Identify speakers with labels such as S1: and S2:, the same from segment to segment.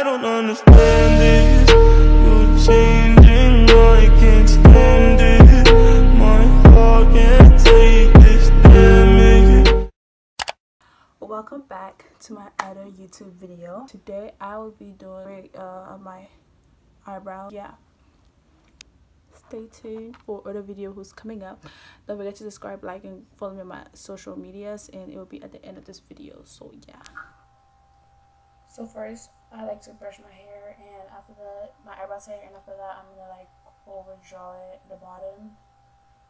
S1: I don't understand this. You're changing, I can't stand it. My heart can't take this damage.
S2: welcome back to my other youtube video today i will be doing uh my eyebrows yeah stay tuned for other video who's coming up don't forget to subscribe like and follow me on my social medias and it will be at the end of this video so yeah so first i like to brush my hair and after that my eyebrows hair and after that i'm gonna like overdraw it at the bottom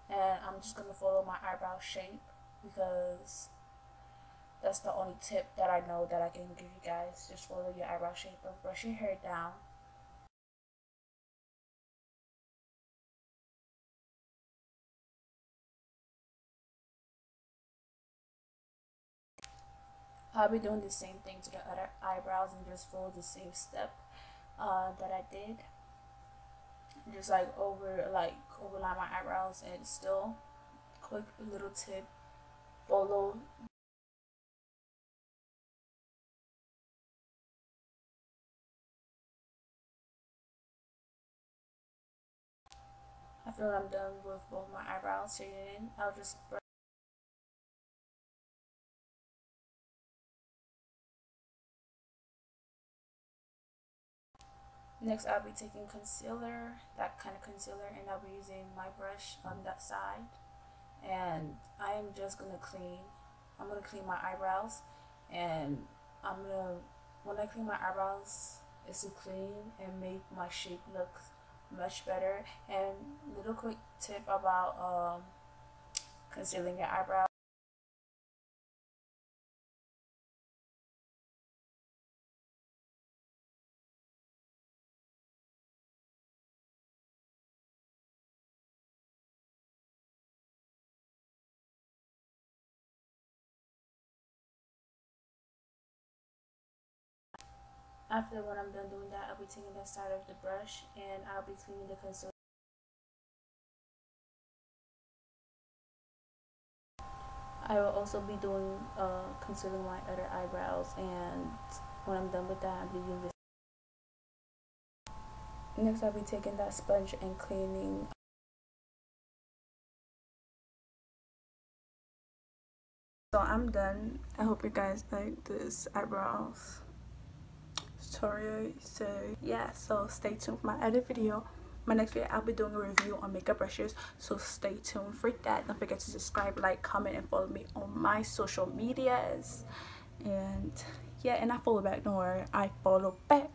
S2: and i'm just gonna follow my eyebrow shape because that's the only tip that I know that I can give you guys. Just follow your eyebrow shape and brush your hair down. I'll be doing the same thing to the other eyebrows and just follow the same step uh, that I did. Just like over, like overline my eyebrows and still quick little tip follow After I'm done with both my eyebrows shading, I'll just brush Next, I'll be taking concealer, that kind of concealer, and I'll be using my brush on that side. And I am just going to clean, I'm going to clean my eyebrows. And I'm going to, when I clean my eyebrows, it's to clean and make my shape look much better and little quick tip about um, concealing your eyebrows After when I'm done doing that, I'll be taking the side of the brush and I'll be cleaning the concealer. I will also be doing uh, concealing my other eyebrows and when I'm done with that, I'll be using this. Next, I'll be taking that sponge and cleaning So I'm done. I hope you guys like this eyebrows tutorial. So yeah so stay tuned for my other video. My next video i'll be doing a review on makeup brushes. So stay tuned for that. Don't forget to subscribe like comment and follow me on my social medias. And yeah and i follow back. Don't worry. I follow back